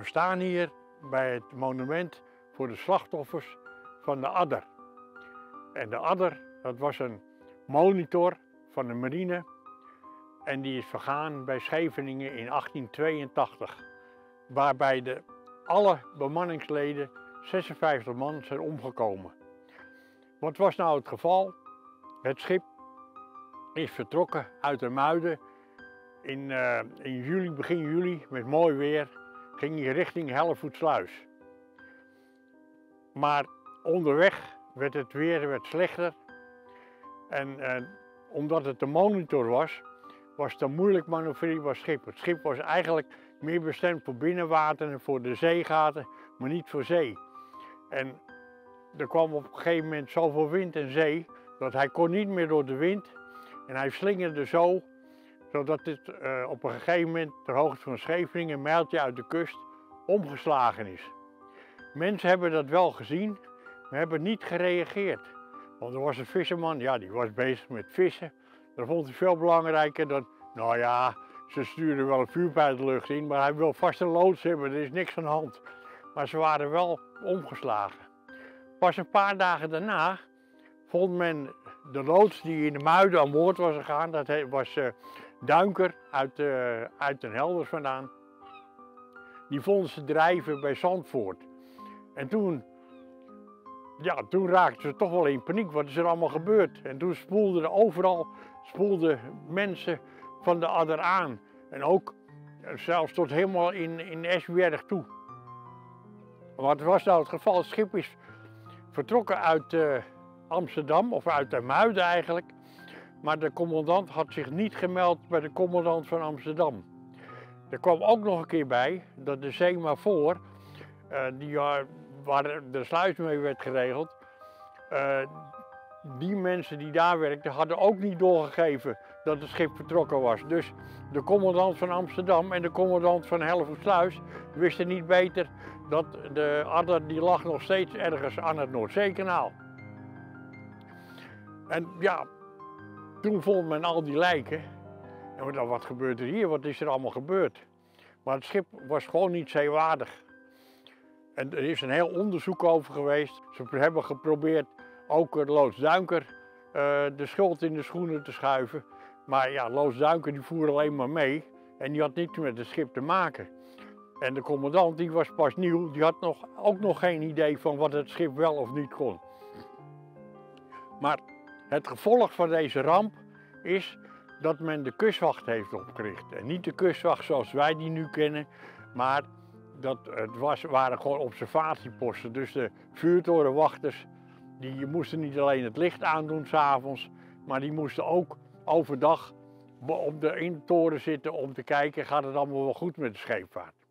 staan hier bij het monument voor de slachtoffers van de Adder. En de Adder, dat was een monitor van de marine en die is vergaan bij Scheveningen in 1882. Waarbij de, alle bemanningsleden, 56 man, zijn omgekomen. Wat was nou het geval? Het schip is vertrokken uit de Muiden in, uh, in juli, begin juli, met mooi weer, ging hij richting Hellevoetsluis. Maar onderweg werd het weer werd slechter. En omdat het de monitor was, was het een moeilijk manoeuvreerbaar schip. Het schip was eigenlijk meer bestemd voor binnenwater en voor de zeegaten, maar niet voor zee. En er kwam op een gegeven moment zoveel wind en zee, dat hij kon niet meer door de wind. En hij slingerde zo, zodat het uh, op een gegeven moment ter hoogte van Scheveningen, een mijltje uit de kust, omgeslagen is. Mensen hebben dat wel gezien, maar hebben niet gereageerd. Want er was een visserman, ja, die was bezig met vissen. Dat vond hij veel belangrijker dan, nou ja, ze sturen wel een vuurpijl de lucht in, maar hij wil vast een loods hebben, er is niks aan de hand. Maar ze waren wel omgeslagen. Pas een paar dagen daarna vond men de loods die in de Muiden aan boord was gegaan. Dat was uh, Duinker uit, uh, uit Den Helders vandaan. Die vonden ze drijven bij Zandvoort. En toen, ja, toen raakten ze toch wel in paniek. Wat is er allemaal gebeurd? En toen spoelden er overal spoelden mensen van de adder aan. En ook zelfs tot helemaal in, in Esbjerg toe. Wat was nou het geval? Het schip is vertrokken uit uh, Amsterdam, of uit de Muiden eigenlijk. Maar de commandant had zich niet gemeld bij de commandant van Amsterdam. Er kwam ook nog een keer bij dat de Zemafor, uh, die, uh, waar de sluis mee werd geregeld, die mensen die daar werkten hadden ook niet doorgegeven dat het schip vertrokken was. Dus de commandant van Amsterdam en de commandant van Hellevoetsluis wisten niet beter dat de adder die lag nog steeds ergens aan het Noordzeekanaal. En ja, toen vond men al die lijken. En dachten, wat gebeurt er hier? Wat is er allemaal gebeurd? Maar het schip was gewoon niet zeewaardig. En er is een heel onderzoek over geweest. Ze hebben geprobeerd ook de loods Duinker uh, de schuld in de schoenen te schuiven. Maar ja, loods Duinker die voer alleen maar mee en die had niets met het schip te maken. En de commandant die was pas nieuw, die had nog, ook nog geen idee van wat het schip wel of niet kon. Maar het gevolg van deze ramp is dat men de kustwacht heeft opgericht. En niet de kustwacht zoals wij die nu kennen, maar dat, het was, waren gewoon observatieposten. Dus de vuurtorenwachters die moesten niet alleen het licht aandoen s'avonds, maar die moesten ook overdag op de, in toren zitten om te kijken, gaat het allemaal wel goed met de scheepvaart.